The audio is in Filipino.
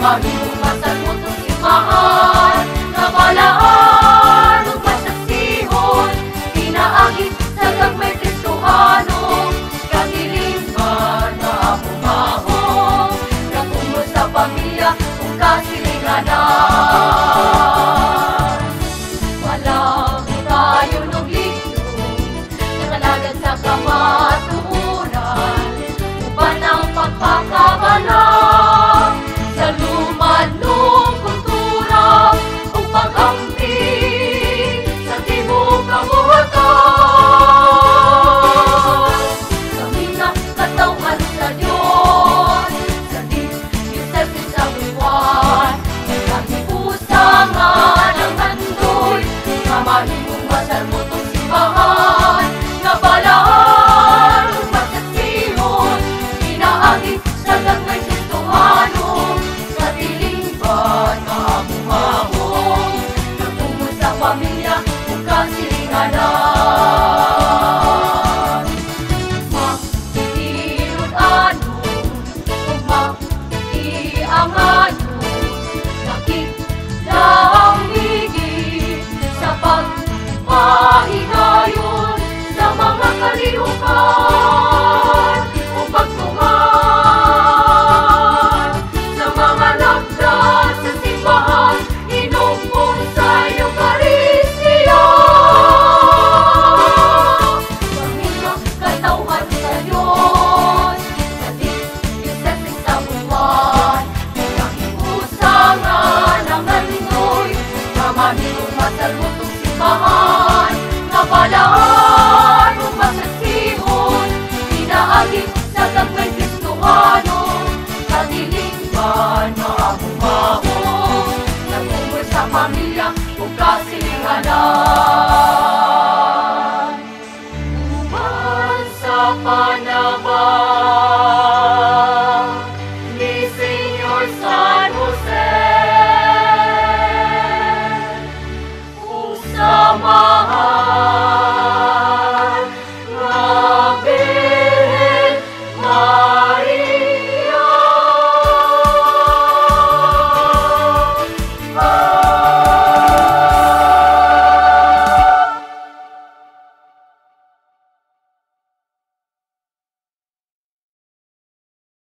masalmot ng simbahan na balaan ug masaksihon pinaagi sa gagmay Kristohano katilingban na amumahong natungo sa pamilya ug kasilinganan Malami tayo ng linggo. Nakalagad sa kamatuunan katawan sa Diyos Sa buwan ang handoy Kamahimong masalmot ang simbahan Na balaan sama.